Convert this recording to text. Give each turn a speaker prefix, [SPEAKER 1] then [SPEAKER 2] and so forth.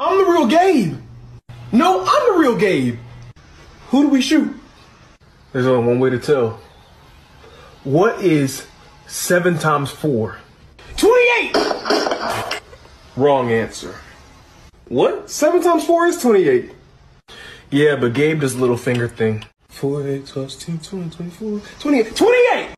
[SPEAKER 1] I'm the real Gabe. No, I'm the real Gabe. Who do we shoot? There's only one way to tell. What is seven times four? 28! Wrong answer. What? Seven times four is 28. Yeah, but Gabe does little finger thing. 4, 8, 12, 2, 20, 24, 28. 28!